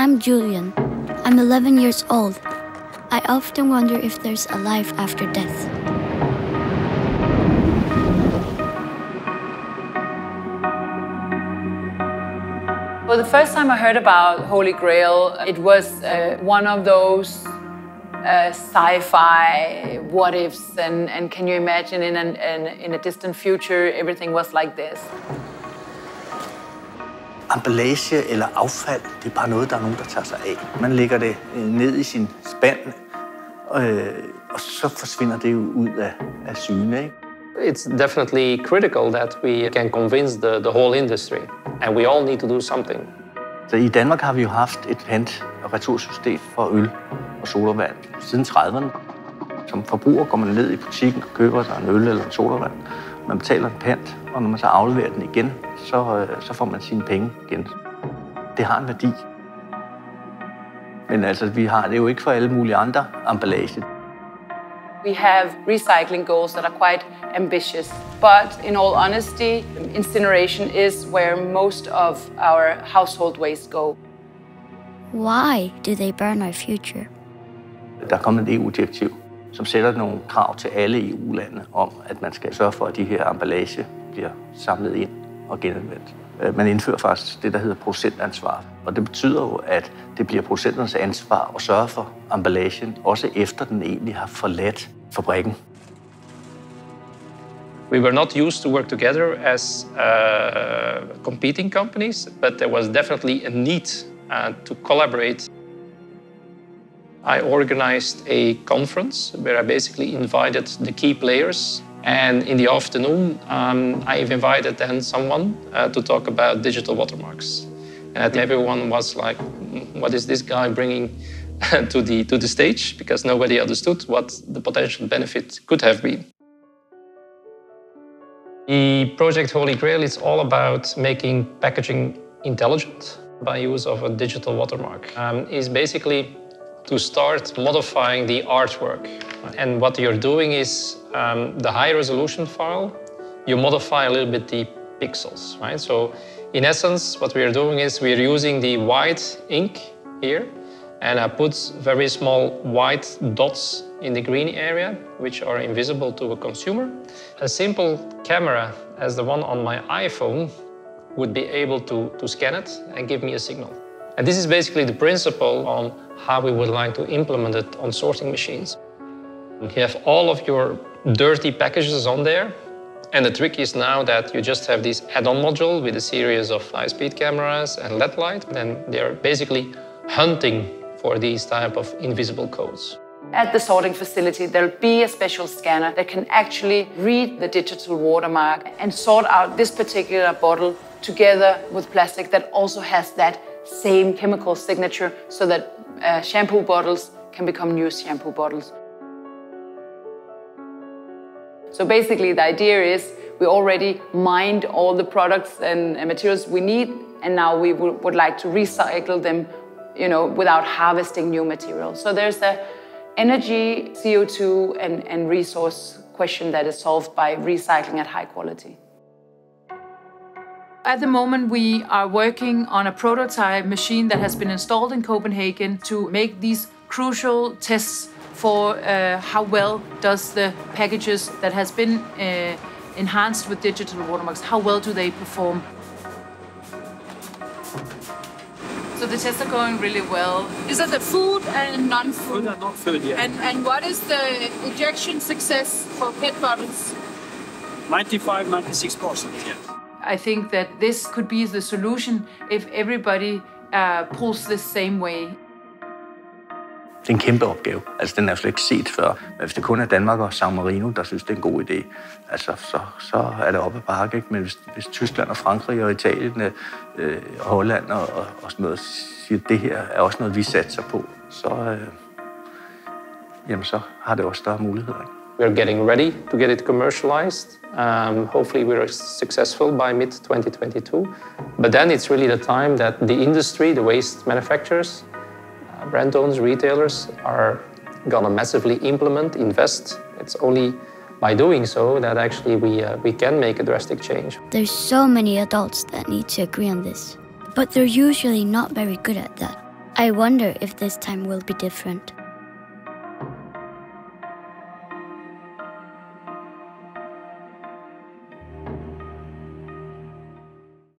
I'm Julian. I'm 11 years old. I often wonder if there's a life after death. Well, the first time I heard about Holy Grail, it was uh, one of those uh, sci-fi what ifs, and, and can you imagine in, an, in a distant future everything was like this? Emballage eller affald, det er bare noget, der er nogen, der tager sig af. Man lægger det øh, ned i sin spand, øh, og så forsvinder det jo ud af, af syne. Ikke? It's definitely critical that we can convince the, the whole industry, and we all need to do something. Så i Danmark har vi jo haft et pant- og retursystem for øl og sodavand siden 30'erne. Som forbruger går man ned i butikken og køber sig en øl eller en sodavand. Man betaler en pant, og når man så afleverer den igen, så, øh, så får man sine penge igen. Det har en værdi. Men altså, vi har det jo ikke for alle mulige andre emballage. We have recycling goals that are quite ambitious, but in all honesty, incineration is where most of our household waste go. Why do they burn our future? Der er kommet et EU-direktiv, som sætter nogle krav til alle EU-lande om, at man skal sørge for, at de her emballage bliver samlet ind og genanvendt. Øh, man indfører faktisk det, der hedder producentansvar. Og det betyder jo, at det bliver producenternes ansvar at sørge for emballagen, også efter den egentlig har forladt fabrikken. We were not used to work together as uh, competing companies, but there was definitely a need uh, to collaborate. I organized a conference where I basically invited the key players. And in the afternoon, um, I've invited then someone uh, to talk about digital watermarks. And everyone was like, what is this guy bringing to, the, to the stage? Because nobody understood what the potential benefit could have been. The project Holy Grail is all about making packaging intelligent by use of a digital watermark. Um, is basically to start modifying the artwork. And what you're doing is um, the high resolution file, you modify a little bit the pixels, right? So in essence, what we are doing is we're using the white ink here, and I put very small white dots in the green area, which are invisible to a consumer. A simple camera, as the one on my iPhone, would be able to, to scan it and give me a signal. And this is basically the principle on how we would like to implement it on sorting machines. You have all of your dirty packages on there, and the trick is now that you just have this add-on module with a series of high-speed cameras and LED light, and they're basically hunting for these type of invisible codes. At the sorting facility, there'll be a special scanner that can actually read the digital watermark and sort out this particular bottle together with plastic that also has that same chemical signature so that uh, shampoo bottles can become new shampoo bottles. So basically, the idea is we already mined all the products and, and materials we need, and now we would, like to recycle them, you know, without harvesting new materials. So there's the energy, CO2, and, and resource question that is solved by recycling at high quality. At the moment, we are working on a prototype machine that has been installed in Copenhagen to make these crucial tests for uh, how well does the packages that has been uh, enhanced with digital watermarks, how well do they perform? So the tests are going really well. Is that the food and non-food? Food and not food, yeah. And, and what is the ejection success for PET bottles? 95, 96%, yeah. I think that this could be the solution if everybody uh, pulls the same way. Det er en kæmpe opgave. Altså, den er slet ikke set før. Men hvis det kun er Danmark og San Marino, der synes, det er en god idé, altså, så, så er det op ad bakke. Ikke? Men hvis, hvis Tyskland og Frankrig og Italien øh, øh Holland og, og, og sådan noget siger, at det her er også noget, vi satser på, så, øh, jamen, så har det også større muligheder. Ikke? We're getting ready to get it commercialized. Um, hopefully, we're successful by mid 2022. But then it's really the time that the industry, the waste manufacturers, uh, brand owners, retailers are going to massively implement, invest. It's only by doing so that actually we, uh, we can make a drastic change. There's so many adults that need to agree on this, but they're usually not very good at that. I wonder if this time will be different.